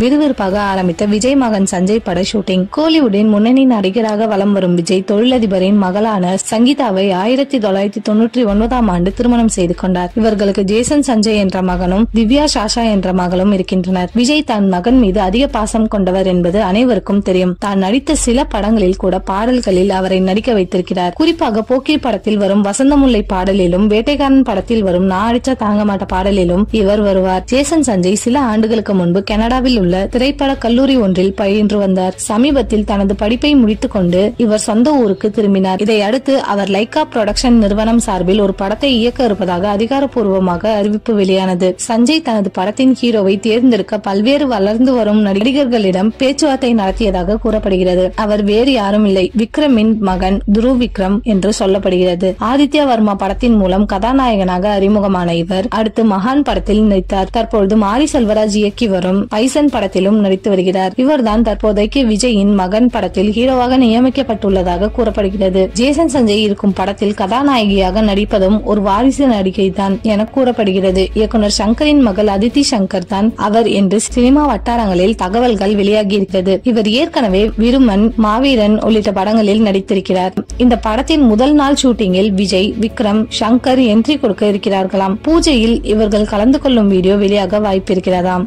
விறுவிறுப்பாக ஆரம்பித்த விஜய் மகன் சஞ்சய் பட ஷூட்டிங். கோலிவுட்டின் முன்னணி நடிகராக வலம் வரும் விஜய் தொழிலதிபரின் மகளான சங்கீதாவை ஆயிரத்தி தொள்ளாயிரத்தி தொண்ணூற்றி ஒன்பதாம் ஆண்டு திருமணம் செய்து கொண்டார். இவர்களுக்கு ஜேசன் சஞ்சய் என்ற மகனும் திவ்யா சாஷா என்ற மகளும் இருக்கின்றனர். விஜய் தன் மகன் மீது அதிக பாசம் கொண்டவர் என்பது அனைவருக்கும் தெரியும். தான் நடித்த சில படங்களில் கூட பாடல்களில் அவரை நடிக்க வைத்திருக்கிறார். குறிப்பாக போக்கீர் படத்தில் வரும் வசந்தமுல்லை பாடலிலும் வேட்டைக்காரன் படத்தில் வரும் நான் அடிச்சா தாங்க மாட்ட பாடலிலும் இவர் வருவார். ஜேசன் சஞ்சய் சில ஆண்டுகளுக்கு முன்பு கனடாவில் உள்ள திரைப்பட கல்லூரி ஒன்றில் பயின்று வந்தார். சமீபத்தில் தனது படிப்பை முடித்துக் கொண்டு இவர் சொந்த ஊருக்கு திரும்பினார். இதையடுத்து அவர் லைகா புரொடக்ஷன் நிறுவனம் சார்பில் ஒரு படத்தை இயக்க இருப்பதாக அதிகாரப்பூர்வமாக அறிவிப்பு வெளியானது. சஞ்சய் தனது படத்தின் ஹீரோவை தேர்ந்தெடுக்க பல்வேறு வளர்ந்து வரும் நடிகர்களிடம் பேச்சுவார்த்தை நடத்தியதாக கூறப்படுகிறது. அவர் வேறு யாரும் இல்லை. விக்ரமின் மகன் துருவ் விக்ரம் என்று சொல்லப்படுகிறது. ஆதித்யா வர்மா படத்தின் மூலம் கதாநாயகனாக அறிமுகமான இவர் அடுத்து மகான் படத்தில் நடித்தார். தற்பொழுது மாரி செல்வராஜ் இயக்கி வரும் பைசன் படத்திலும் நடித்து வருகிறார். இவர்தான் தற்போதைக்கு விஜயின் மகன் படத்தில் ஹீரோவாக நியமிக்கப்பட்டுள்ளதாக கூறப்படுகிறது. ஜேசன் சஞ்சய் இருக்கும் படத்தில் கதாநாயகியாக நடிப்பதும் ஒரு வாரிசு நடிகை தான் என கூறப்படுகிறது. இயக்குனர் சங்கரின் மகள் அதித்தி சங்கர் தான் அவர் என்று சினிமா வட்டாரங்களில் தகவல்கள் வெளியாகியிருக்கிறது. இவர் ஏற்கனவே விருமன் மாவீரன் உள்ளிட்ட படங்களில் நடித்திருக்கிறார். இந்த படத்தின் முதல் நாள் ஷூட்டிங்கில் விஜய் விக்ரம் சங்கர் என்ட்ரி கொடுக்க இருக்கிறார்களாம். பூஜையில் இவர்கள் கலந்து கொள்ளும் வீடியோ வெளியாக வாய்ப்பிருக்கிறதாம்.